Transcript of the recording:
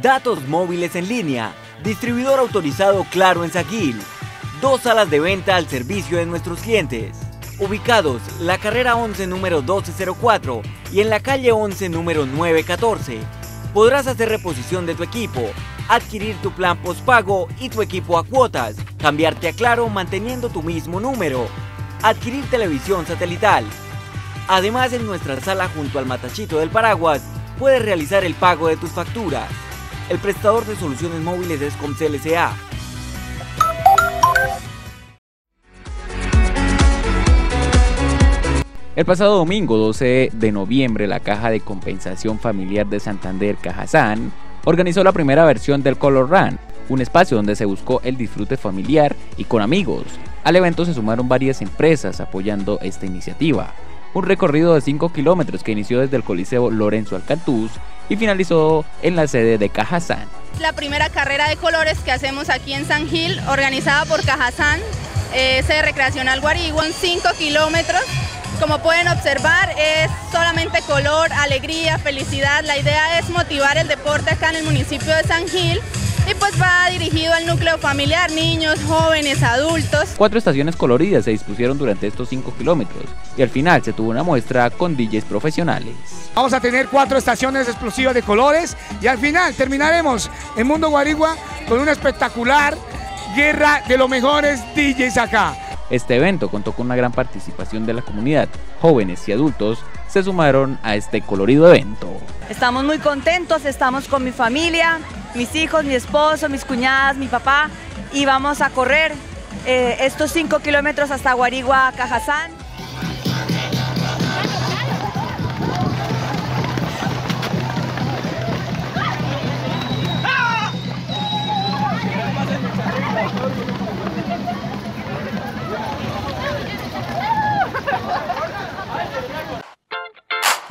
Datos móviles en línea. Distribuidor autorizado Claro en Saquil. Dos salas de venta al servicio de nuestros clientes. Ubicados la carrera 11 número 1204 y en la calle 11 número 914. Podrás hacer reposición de tu equipo, adquirir tu plan postpago y tu equipo a cuotas, cambiarte a Claro manteniendo tu mismo número, adquirir televisión satelital. Además, en nuestra sala junto al Matachito del Paraguas, puedes realizar el pago de tus facturas. El prestador de soluciones móviles es Comcel. El pasado domingo 12 de noviembre, la Caja de Compensación Familiar de Santander, Cajazán, organizó la primera versión del Color Run, un espacio donde se buscó el disfrute familiar y con amigos. Al evento se sumaron varias empresas apoyando esta iniciativa. Un recorrido de 5 kilómetros que inició desde el Coliseo Lorenzo Alcantús y finalizó en la sede de Cajazán. La primera carrera de colores que hacemos aquí en San Gil, organizada por Cajazán, eh, sede recreacional Guariguan, 5 kilómetros. Como pueden observar, es solamente color, alegría, felicidad. La idea es motivar el deporte acá en el municipio de San Gil y pues va dirigido al núcleo familiar, niños, jóvenes, adultos. Cuatro estaciones coloridas se dispusieron durante estos 5 kilómetros y al final se tuvo una muestra con DJs profesionales. Vamos a tener cuatro estaciones explosivas de colores y al final terminaremos en Mundo Guarigua con una espectacular guerra de los mejores DJs acá. Este evento contó con una gran participación de la comunidad. Jóvenes y adultos se sumaron a este colorido evento. Estamos muy contentos, estamos con mi familia, mis hijos, mi esposo, mis cuñadas, mi papá y vamos a correr eh, estos 5 kilómetros hasta Guarigua, Cajazán.